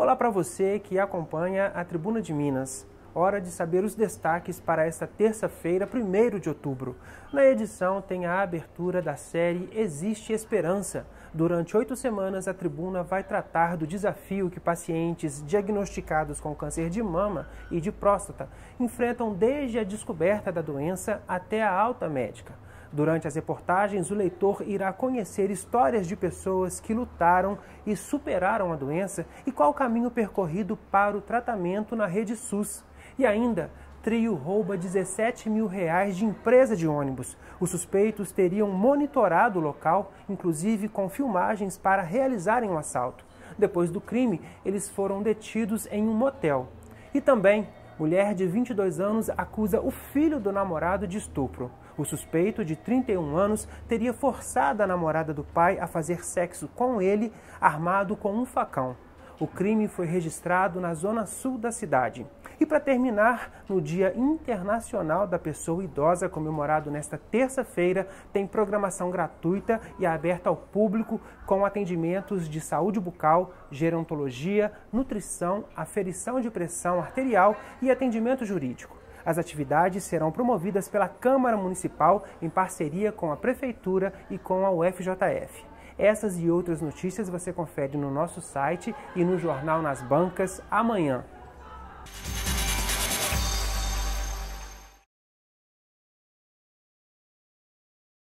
Olá para você que acompanha a Tribuna de Minas. Hora de saber os destaques para esta terça-feira, 1 de outubro. Na edição tem a abertura da série Existe Esperança. Durante oito semanas, a tribuna vai tratar do desafio que pacientes diagnosticados com câncer de mama e de próstata enfrentam desde a descoberta da doença até a alta médica. Durante as reportagens, o leitor irá conhecer histórias de pessoas que lutaram e superaram a doença e qual o caminho percorrido para o tratamento na rede SUS. E ainda, trio rouba 17 mil reais de empresa de ônibus. Os suspeitos teriam monitorado o local, inclusive com filmagens para realizarem o um assalto. Depois do crime, eles foram detidos em um motel. E também Mulher de 22 anos acusa o filho do namorado de estupro. O suspeito, de 31 anos, teria forçado a namorada do pai a fazer sexo com ele, armado com um facão. O crime foi registrado na zona sul da cidade. E para terminar, no Dia Internacional da Pessoa Idosa, comemorado nesta terça-feira, tem programação gratuita e aberta ao público com atendimentos de saúde bucal, gerontologia, nutrição, aferição de pressão arterial e atendimento jurídico. As atividades serão promovidas pela Câmara Municipal em parceria com a Prefeitura e com a UFJF. Essas e outras notícias você confere no nosso site e no jornal Nas Bancas amanhã.